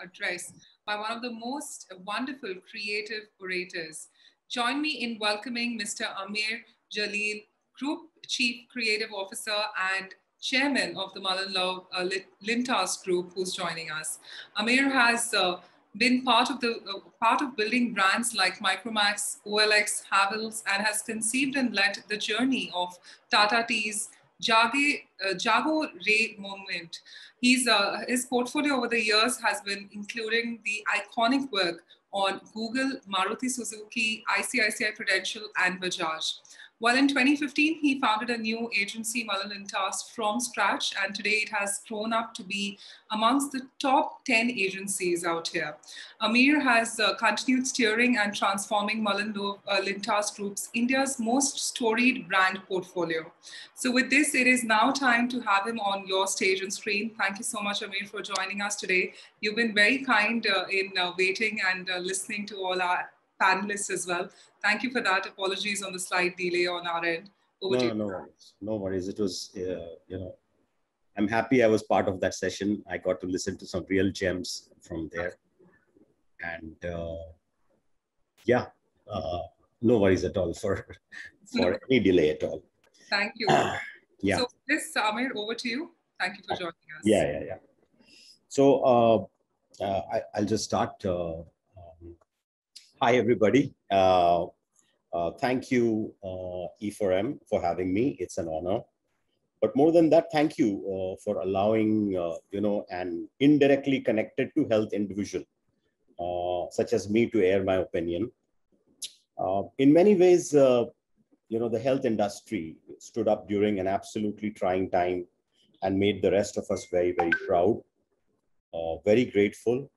address by one of the most wonderful creative orators. Join me in welcoming Mr. Amer Jaleel, Group Chief Creative Officer and Chairman of the MullenLowe uh, Lintas Group, who's joining us. Amir has uh, been part of the uh, part of building brands like Micromax, OLX, Havells, and has conceived and led the journey of Tata Tea's Jage, uh, Jaago Re movement. He's, uh, his portfolio over the years has been including the iconic work on Google, Maruti Suzuki, ICICI Prudential, and Bajaj. Well, in 2015, he founded a new agency, Mullen from scratch, and today it has grown up to be amongst the top 10 agencies out here. Amer has uh, continued steering and transforming Mullen uh, Lintas Group's India's most storied brand portfolio. So with this, it is now time to have him on your stage and screen. Thank you so much, Amer, for joining us today. You've been very kind uh, in uh, waiting and uh, listening to all our panelists as well. Thank you for that. Apologies on the slight delay on our end. Over no, no worries. No worries. It was, uh, you know, I'm happy I was part of that session. I got to listen to some real gems from there. And uh, yeah, uh, no worries at all for, for any delay at all. Thank you. yeah. So this, Samir, over to you. Thank you for joining us. Yeah, yeah, yeah. So uh, uh, I, will just start uh, Hi, everybody. Uh, uh, thank you, uh, E4M, for having me. It's an honor. But more than that, thank you uh, for allowing, uh, you know, an indirectly connected to health individual, uh, such as me, to air my opinion. in many ways, you know, the health industry stood up during an absolutely trying time and made the rest of us very, very proud, very grateful,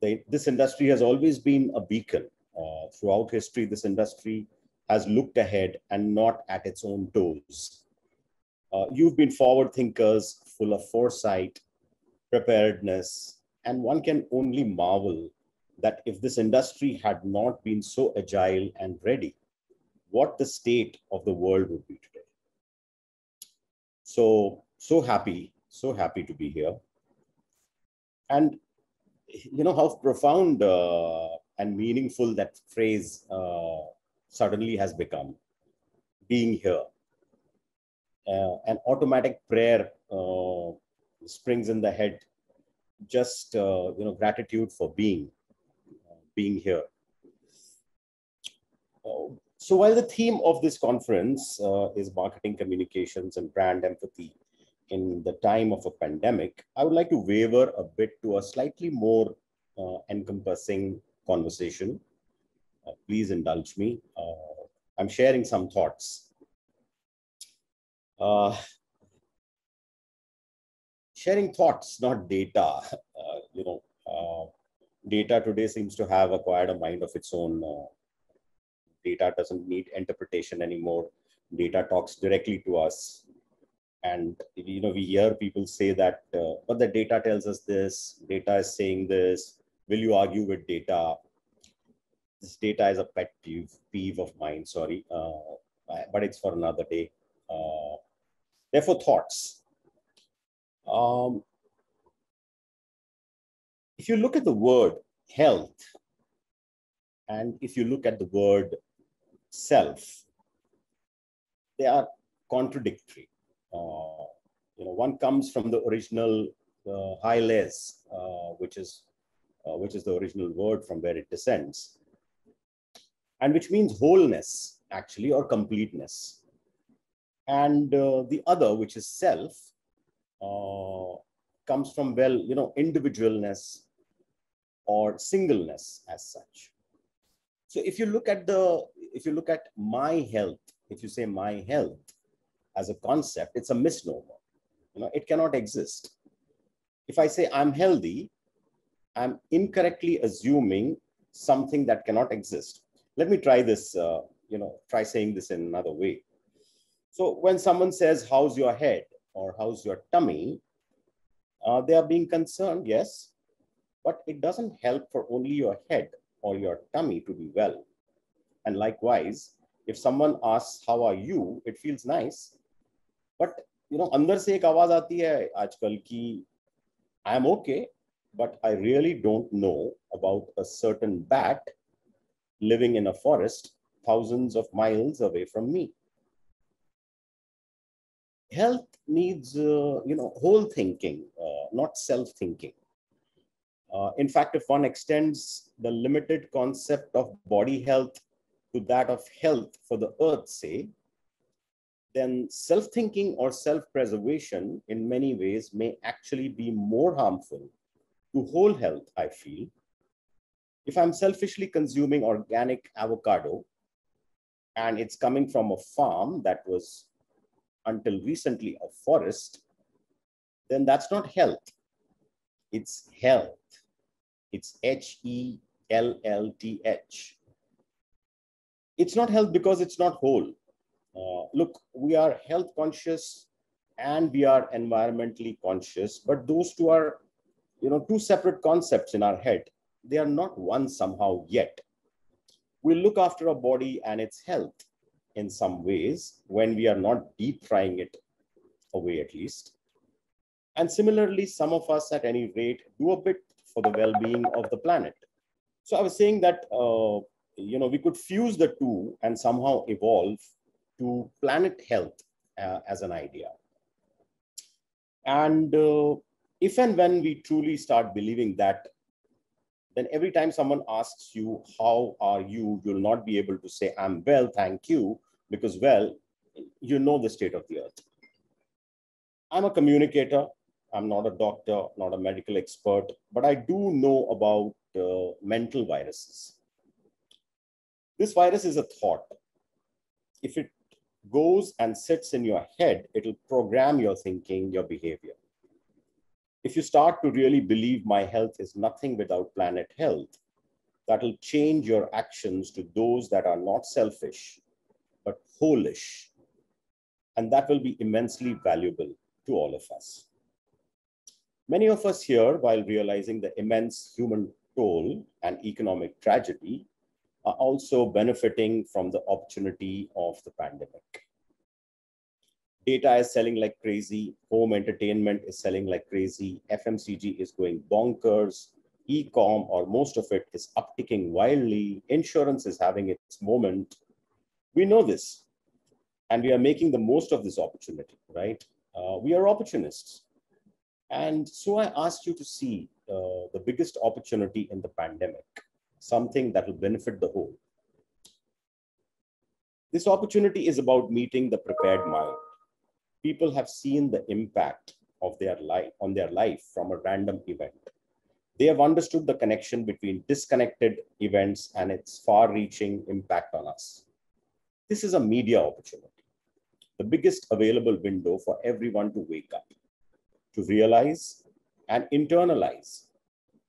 the, this industry has always been a beacon. Uh, throughout history, this industry has looked ahead and not at its own toes. Uh, you've been forward thinkers, full of foresight, preparedness, and one can only marvel that if this industry had not been so agile and ready, what the state of the world would be today. So, so happy, so happy to be here. And you know how profound uh, and meaningful that phrase uh, suddenly has become being here. Uh, an automatic prayer uh, springs in the head just uh, you know gratitude for being uh, being here. So while the theme of this conference is marketing communications and brand empathy in the time of a pandemic, I would like to waver a bit to a slightly more uh, encompassing conversation. Uh, please indulge me. Uh, I'm sharing some thoughts. Uh, sharing thoughts, not data. Uh, you know, uh, data today seems to have acquired a mind of its own. data doesn't need interpretation anymore. Data talks directly to us and you know we hear people say that uh, but the data tells us this data is saying this. Will you argue with data? This data is a pet peeve, peeve of mine sorry. Uh, but it's for another day. Uh, therefore thoughts. Um, if you look at the word health and if you look at the word self they are contradictory you know, one comes from the original uh, hyles, uh, which is which is the original word from where it descends, and which means wholeness, actually, or completeness. And the other, which is self, comes from well, you know, individualness or singleness as such. So if you look at the, if you look at my health, if you say my health, as a concept, it's a misnomer. You know, it cannot exist. If I say I'm healthy, I'm incorrectly assuming something that cannot exist. Let me try this, uh, you know, try saying this in another way. So when someone says, how's your head or how's your tummy, uh, they are being concerned, yes, but it doesn't help for only your head or your tummy to be well. And likewise, if someone asks, how are you, it feels nice, but you know अंदर से एक आवाज आती है आजकल की I am okay but I really don't know about a certain bat living in a forest thousands of miles away from me. Health needs, uh, you know, whole thinking, uh, not self-thinking. Uh, in fact, if one extends the limited concept of body health to that of health for the earth, say, then self-thinking or self-preservation in many ways may actually be more harmful to whole health, I feel. If I'm selfishly consuming organic avocado and it's coming from a farm that was until recently a forest, then that's not health. It's health. It's H E L L T H. It's not health because it's not whole. Uh, look, we are health conscious and we are environmentally conscious, but those two are, you know, two separate concepts in our head. They are not one somehow yet. We look after our body and its health in some ways when we are not deep frying it away at least. And similarly, some of us at any rate do a bit for the well-being of the planet. So I was saying that, uh, you know, we could fuse the two and somehow evolve to planet health uh, as an idea. And uh, if and when we truly start believing that, then every time someone asks you, How are you? you'll not be able to say, I'm well, thank you, because, well, you know the state of the earth. I'm a communicator. I'm not a doctor, not a medical expert, but I do know about uh, mental viruses. This virus is a thought. If it goes and sits in your head, it'll program your thinking, your behavior. If you start to really believe my health is nothing without planet health, that'll change your actions to those that are not selfish, but wholeish. And that will be immensely valuable to all of us. Many of us here, while realizing the immense human toll and economic tragedy, are also benefiting from the opportunity of the pandemic. Data is selling like crazy, home entertainment is selling like crazy, FMCG is going bonkers, e-com or most of it is upticking wildly, insurance is having its moment. We know this, and we are making the most of this opportunity, right? Uh, we are opportunists. And so I asked you to see uh, the biggest opportunity in the pandemic something that will benefit the whole. This opportunity is about meeting the prepared mind. People have seen the impact of their life on their life from a random event. They have understood the connection between disconnected events and its far-reaching impact on us. This is a media opportunity, the biggest available window for everyone to wake up, to realize and internalize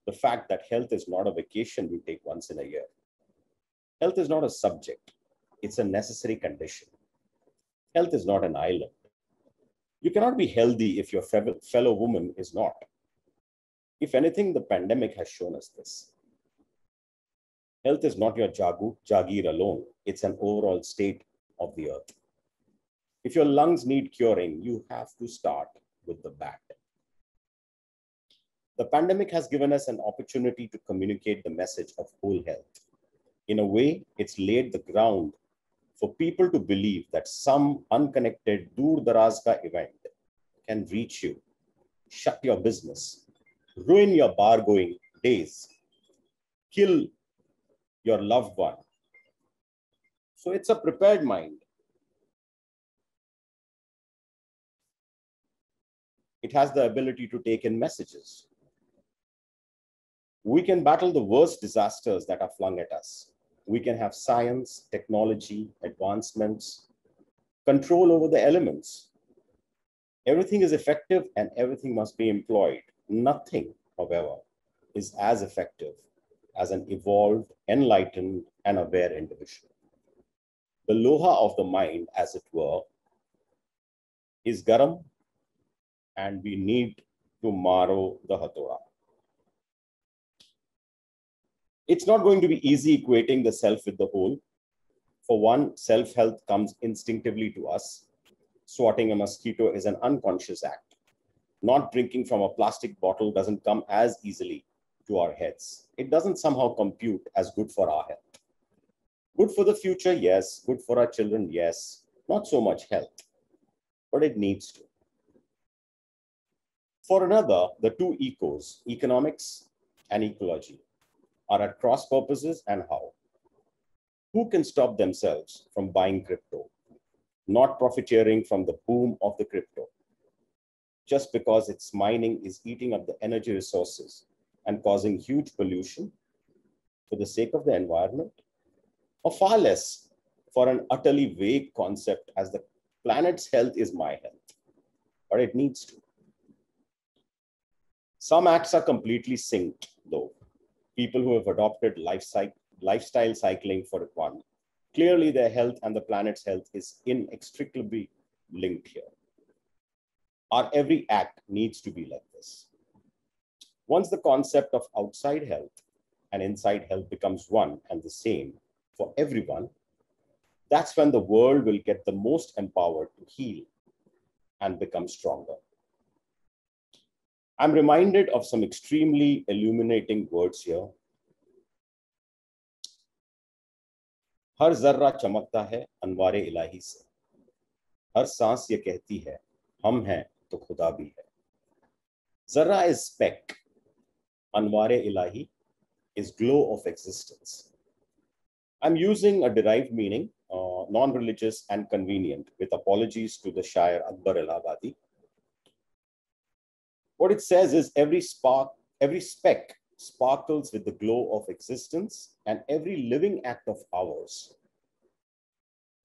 the fact that health is not a vacation we take once in a year. Health is not a subject, it's a necessary condition. Health is not an island. You cannot be healthy if your fellow woman is not. If anything, the pandemic has shown us this. Health is not your jagu, jagir alone, it's an overall state of the earth. If your lungs need curing, you have to start with the bat. The pandemic has given us an opportunity to communicate the message of whole health. In a way, it's laid the ground for people to believe that some unconnected Dur Darazka event can reach you, shut your business, ruin your bar going days, kill your loved one. So it's a prepared mind. It has the ability to take in messages we can battle the worst disasters that are flung at us. We can have science, technology, advancements, control over the elements. Everything is effective and everything must be employed. Nothing, however, is as effective as an evolved, enlightened, and aware individual. The loha of the mind, as it were, is garam, and we need to maro the hatora it's not going to be easy equating the self with the whole. For one, self health comes instinctively to us. Swatting a mosquito is an unconscious act. not drinking from a plastic bottle doesn't come as easily to our heads. It doesn't somehow compute as good for our health. Good for the future, yes. Good for our children, yes. Not so much health, but it needs to. For another, the two ecos, economics and ecology, are at cross purposes and how. Who can stop themselves from buying crypto, not profiteering from the boom of the crypto, just because its mining is eating up the energy resources and causing huge pollution for the sake of the environment, or far less for an utterly vague concept as the planet's health is my health, or it needs to. Some acts are completely synced, though. People who have adopted life cycle, lifestyle cycling for one, clearly their health and the planet's health is inextricably linked here. Our every act needs to be like this. Once the concept of outside health and inside health becomes one and the same for everyone, that's when the world will get the most empowered to heal and become stronger. I'm reminded of some extremely illuminating words here. हर जर्रा चमकता है अनवार इलाही से। हर सांस ये कहती है, हम हैं तो खुदा भी है। Zarra is speck Anwar Ilahi is glow of existence I am using a derive meaning non religious and convenient with apologies to the शायर Akbar Allahabadi What it says is every spark, every speck sparkles with the glow of existence, and every living act of ours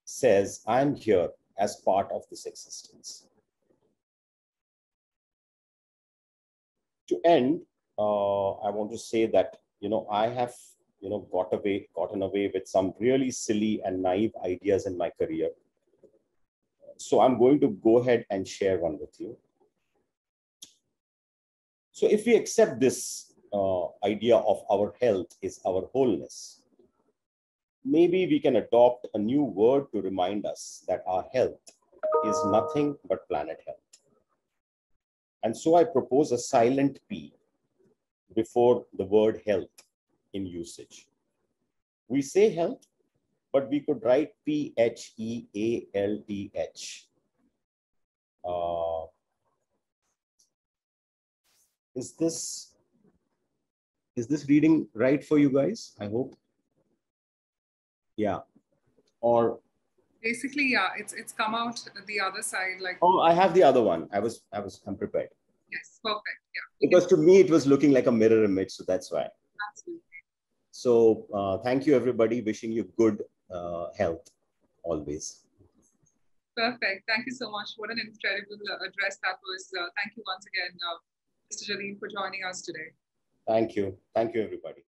says, I'm here as part of this existence. To end, uh, I want to say that, you know, I have, you know, got away, gotten away with some really silly and naive ideas in my career. So I'm going to go ahead and share one with you. So if we accept this uh, idea of our health is our wholeness, maybe we can adopt a new word to remind us that our health is nothing but planet health. And so I propose a silent P before the word health in usage. We say health, but we could write P H E A L T H. Uh, is this is this reading right for you guys? I hope. Yeah. Or basically yeah it's it's come out the other side like oh i have the other one. I was i was i'm prepared. Yes perfect yeah. Because to me it was looking like a mirror image so that's why. Absolutely. So uh, thank you everybody. Wishing you good uh, health always. Perfect. Thank you so much. What an incredible address that was. Uh, thank you once again uh, Mr. Jaleel, for joining us today. Thank you. Thank you, everybody.